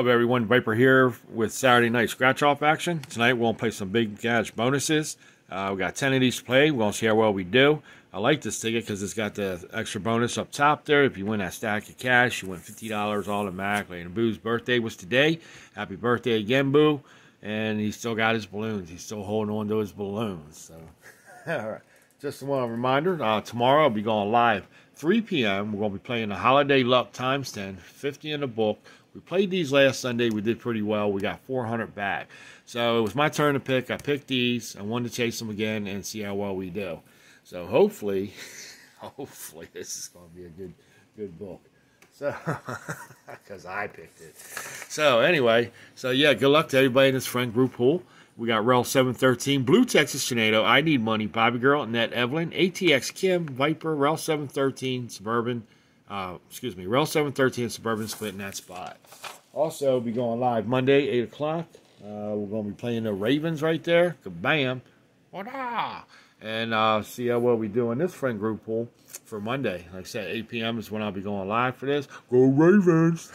up, everyone? Viper here with Saturday night scratch off action. Tonight we're gonna play some big cash bonuses. Uh, we got 10 of these to play. We're gonna see how well we do. I like this ticket because it's got the extra bonus up top there. If you win that stack of cash, you win $50 automatically. And Boo's birthday was today. Happy birthday again, Boo. And he still got his balloons. He's still holding on to his balloons. So, all right. Just one reminder, uh, tomorrow I'll be going live 3 p.m. We're going to be playing the Holiday Luck times 10, 50 in the book. We played these last Sunday. We did pretty well. We got 400 back. So it was my turn to pick. I picked these. I wanted to chase them again and see how well we do. So hopefully, hopefully this is going to be a good, good book. So, because I picked it. So anyway, so yeah, good luck to everybody in this friend group pool. We got Rel 713, Blue Texas Tornado, I Need Money, Bobby Girl, Net Evelyn, ATX Kim, Viper, Rel 713, Suburban, uh, excuse me, Rel 713, Suburban Split in that spot. Also, be going live Monday, 8 o'clock. Uh, we're going to be playing the Ravens right there. Kabam. And uh, see how well we do in this friend group pool for Monday. Like I said, 8 p.m. is when I'll be going live for this. Go Ravens!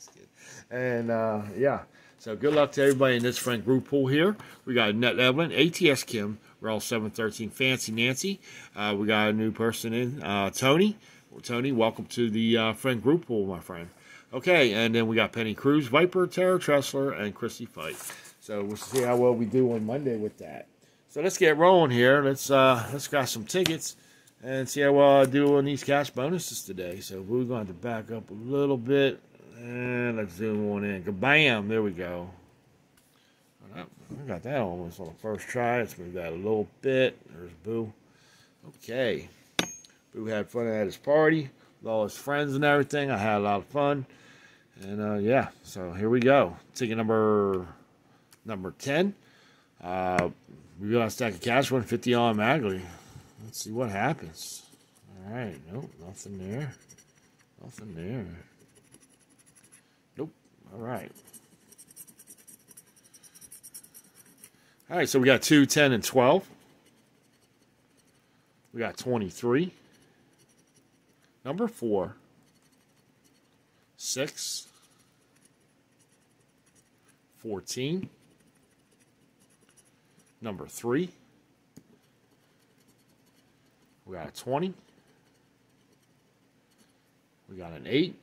and uh, yeah. So good luck to everybody in this friend group pool here. We got Net Evelyn, ATS Kim, Roll 713, Fancy Nancy. Uh, we got a new person in, uh, Tony. Well, Tony, welcome to the uh, friend group pool, my friend. Okay, and then we got Penny Cruz, Viper, Tara Tressler, and Christy Fight. So we'll see how well we do on Monday with that. So let's get rolling here. Let's uh, let's got some tickets and see how well I do on these cash bonuses today. So we're going to back up a little bit and let's zoom on in. Bam! There we go. I got that almost on the first try. Let's move that a little bit. There's Boo. Okay. Boo had fun at his party with all his friends and everything. I had a lot of fun. And uh, yeah, so here we go. Ticket number number 10. Uh, we got a stack of cash, 150 on automatically. Let's see what happens. All right. Nope, nothing there. Nothing there. Nope, all right. All right, so we got 2, 10, and 12. We got 23. Number 4. 6. 14. Number 3. We got a 20. We got an 8.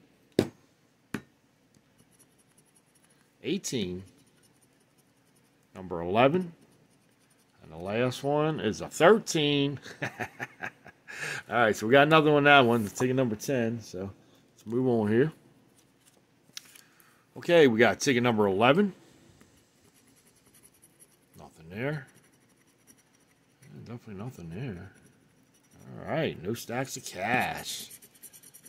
18, number 11, and the last one is a 13. All right, so we got another one that one. A number 10. So let's move on here. Okay, we got ticket number 11. Nothing there. Definitely nothing there. All right, no stacks of cash.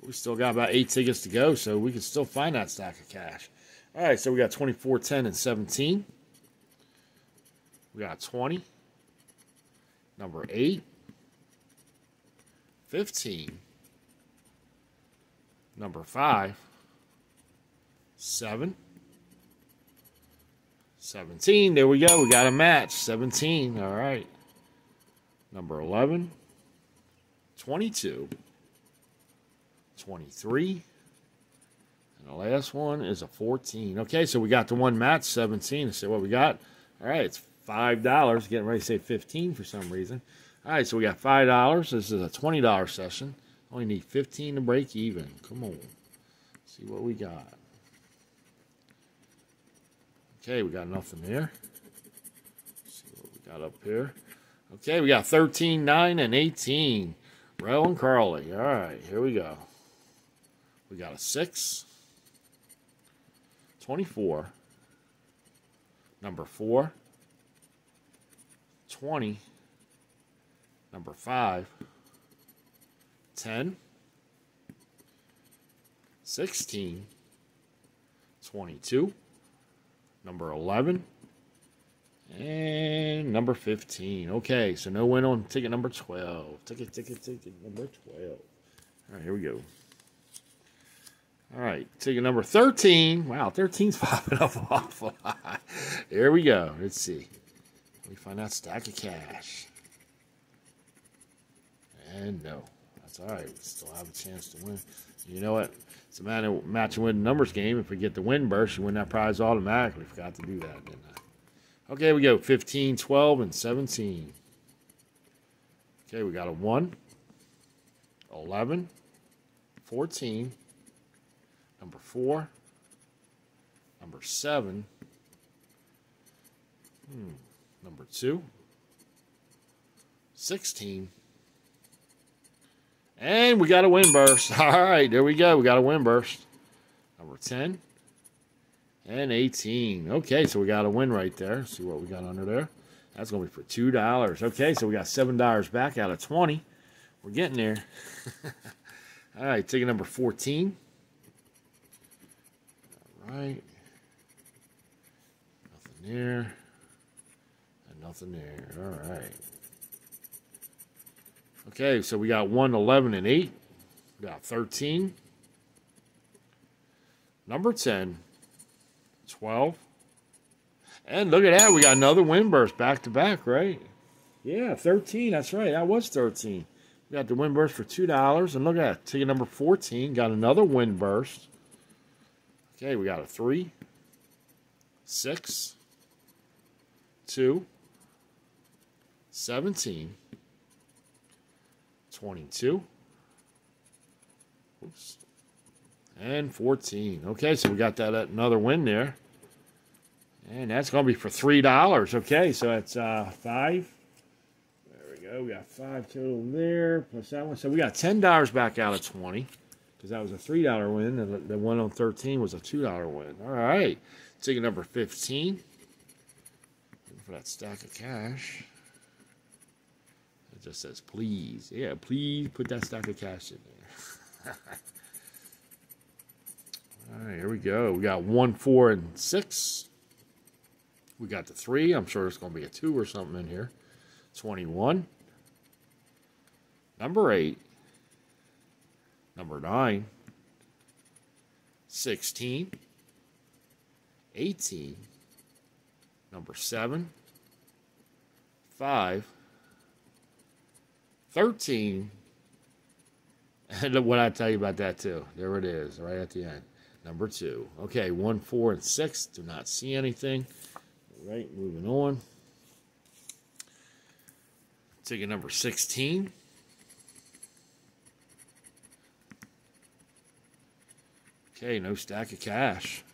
We still got about eight tickets to go, so we can still find that stack of cash. All right, so we got 24, 10, and 17. We got 20. Number 8. 15. Number 5. 7. 17. There we go. We got a match. 17. All right. Number 11. 22. 23. And the last one is a 14. Okay, so we got the one match, 17. Let's see what we got. All right, it's $5. Getting ready to say 15 for some reason. All right, so we got $5. This is a $20 session. Only need 15 to break even. Come on. see what we got. Okay, we got nothing there. Let's see what we got up here. Okay, we got 13, 9, and 18. Rel and Carly. All right, here we go. We got a 6, 24, number 4, 20, number 5, 10, 16, 22, number 11, and number 15. Okay, so no win on ticket number 12. Ticket, ticket, ticket number 12. All right, here we go. All right, ticket number 13. Wow, 13's popping up awful high. Here we go. Let's see. Let me find that stack of cash. And no. That's all right. We still have a chance to win. You know what? It's a matter of matching with numbers game. If we get the win burst, you win that prize automatically. Forgot to do that, didn't I? Okay, we go 15, 12, and 17. Okay, we got a 1, 11, 14, number 4, number 7, hmm, number 2, 16, and we got a win burst. All right, there we go. We got a win burst. Number 10 and 18. Okay, so we got a win right there. See what we got under there. That's going to be for $2. Okay, so we got $7 back out of 20. We're getting there. All right, ticket number 14. All right. Nothing there. And nothing there. All right. Okay, so we got 1, 11, and 8. We got 13. Number 10. 12. And look at that. We got another wind burst back to back, right? Yeah, 13. That's right. That was 13. We got the wind burst for $2. And look at that. Ticket number 14. Got another wind burst. Okay, we got a 3, 6, 2, 17, 22. Oops. And 14. Okay, so we got that at another win there. And that's going to be for $3. Okay, so that's uh, 5. There we go. We got 5 total there, plus that one. So we got $10 back out of 20 because that was a $3 win, and the one on 13 was a $2 win. All right. Ticket number 15. For that stack of cash. Just says, please. Yeah, please put that stack of cash in there. All right, here we go. We got one, four, and six. We got the three. I'm sure there's going to be a two or something in here. 21. Number eight. Number nine. 16. 18. Number seven. Five. 13. And what I tell you about that too. There it is, right at the end. Number two. Okay, one, four, and six. Do not see anything. All right, moving on. Ticket number 16. Okay, no stack of cash.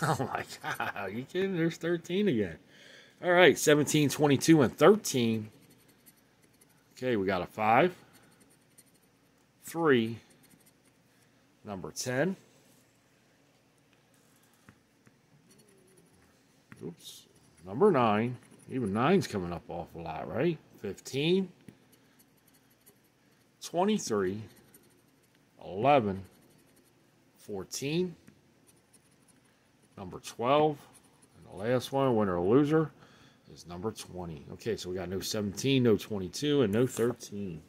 Oh my God, are you kidding? There's 13 again. All right, 17, 22, and 13. Okay, we got a 5, 3, number 10. Oops, number 9. Even 9's coming up awful a lot, right? 15, 23, 11, 14, number 12, and the last one, winner or loser, is number 20. Okay, so we got no 17, no 22, and no 13.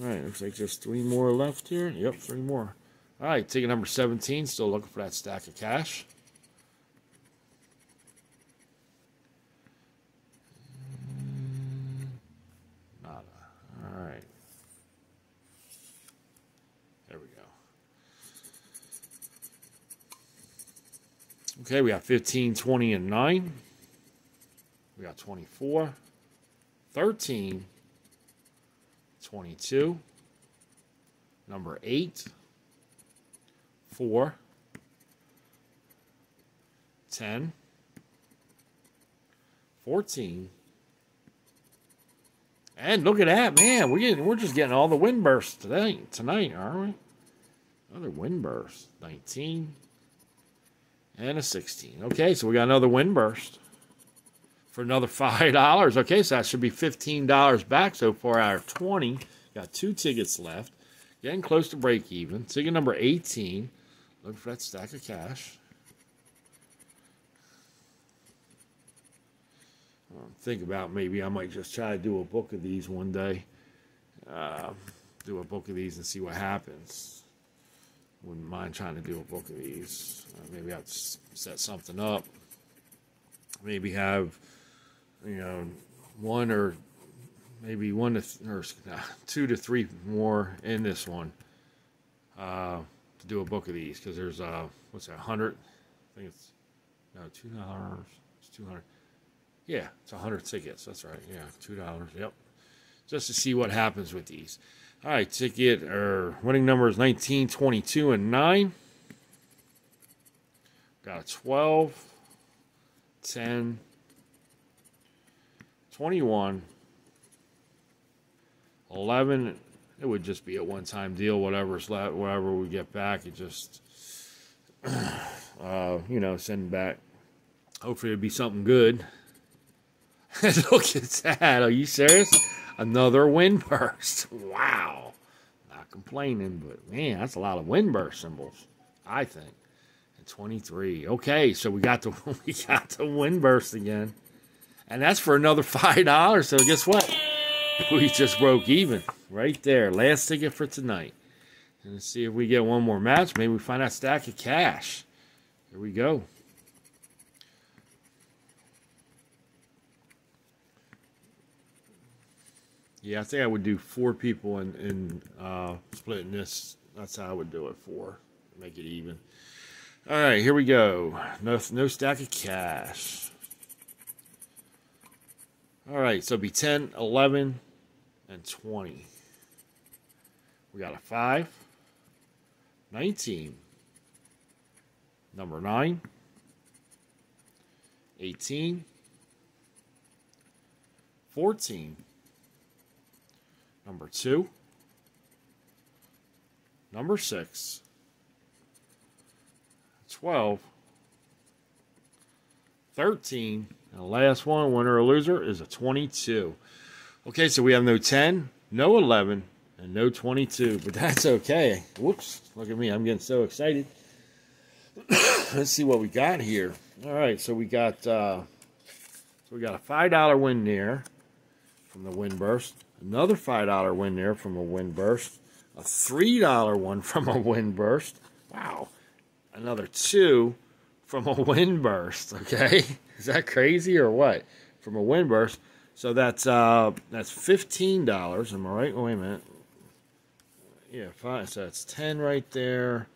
All right, looks like there's three more left here. Yep, three more. All right, ticket number 17, still looking for that stack of cash. Nada. All right. There we go. Okay, we got 15, 20, and 9. We got 24, 13, 22, number 8, 4, 10, 14, and look at that, man. We're getting, we're just getting all the wind bursts today, tonight, aren't we? Another wind burst. 19 and a 16. Okay, so we got another wind burst for another $5. Okay, so that should be $15 back so far out of 20. Got two tickets left. Getting close to break even. Ticket number 18. Looking for that stack of cash. think about maybe I might just try to do a book of these one day. Uh, do a book of these and see what happens. Wouldn't mind trying to do a book of these. Uh, maybe I'll set something up. Maybe have, you know, one or maybe one to or two to three more in this one uh, to do a book of these because there's uh what's that hundred? I think it's no two dollars. It's two hundred. Yeah, it's a hundred tickets. That's right. Yeah, two dollars. Yep. Just to see what happens with these. All right, ticket or winning number is 19, 22, and 9. Got a 12, 10, 21, 11. It would just be a one time deal, whatever's left, whatever we get back, it just, uh, you know, send back. Hopefully, it'd be something good. Look at that. Are you serious? Another wind burst. Wow. Not complaining, but man, that's a lot of wind burst symbols, I think. 23. Okay, so we got the we got the wind burst again. And that's for another five dollars. So guess what? We just broke even right there. Last ticket for tonight. And let's see if we get one more match. Maybe we find that stack of cash. Here we go. Yeah, I think I would do four people in, in, uh, splitting this. That's how I would do it. Four, make it even. All right, here we go. No, no stack of cash. All right, so be 10, 11, and 20. We got a 5, 19, number 9, 18, 14, number 2, number 6, 12, 13, and the last one, winner or loser, is a 22. Okay, so we have no 10, no 11, and no 22, but that's okay. Whoops, look at me, I'm getting so excited. Let's see what we got here. All right, so we got uh, so we got a five dollar win there from the wind burst. Another $5 win there from a wind burst. A $3 one from a wind burst. Wow. Another two from a wind burst. Okay. Is that crazy or what? From a wind burst. So that's uh that's fifteen dollars. Am I right? Oh, wait a minute. Yeah, five. So that's ten right there.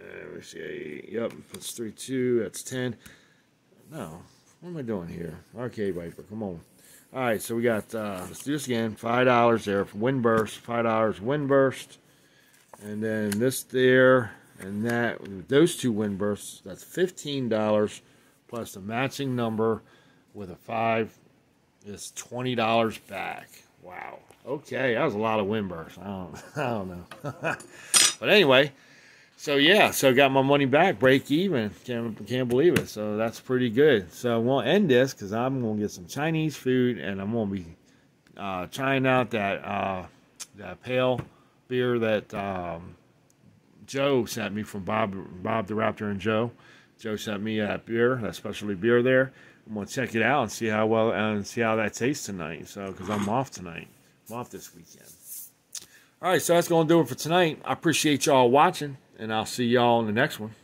Uh, let me see. Yep, plus three two. That's ten. No, what am I doing here? Arcade Viper, come on. All right, so we got, uh, let's do this again. $5 there for wind burst, $5 wind burst. And then this there and that, those two wind bursts, that's $15 plus the matching number with a 5 is $20 back. Wow. Okay, that was a lot of wind bursts. I don't, I don't know. but anyway, so yeah, so got my money back, break even. Can't can't believe it. So that's pretty good. So we'll end this because I'm gonna get some Chinese food and I'm gonna be uh, trying out that uh, that pale beer that um, Joe sent me from Bob Bob the Raptor and Joe. Joe sent me that beer, that specialty beer there. I'm gonna check it out and see how well and see how that tastes tonight. So because I'm off tonight, I'm off this weekend. All right, so that's gonna do it for tonight. I appreciate y'all watching and I'll see y'all in the next one.